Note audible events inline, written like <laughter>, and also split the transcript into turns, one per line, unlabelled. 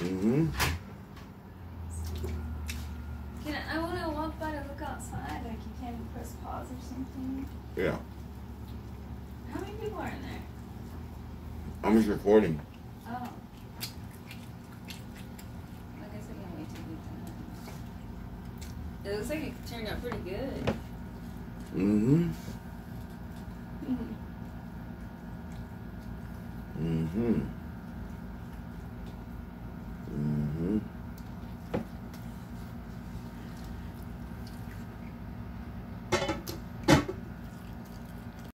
Mm-hmm.
Can I, I want to walk by to look outside. Like
you can press pause or something.
Yeah.
How many people are in there?
I'm just recording.
Oh. Like I can't wait till we It looks like it turned out pretty good.
Mm-hmm. <laughs> Mm-hmm. Mm-hmm.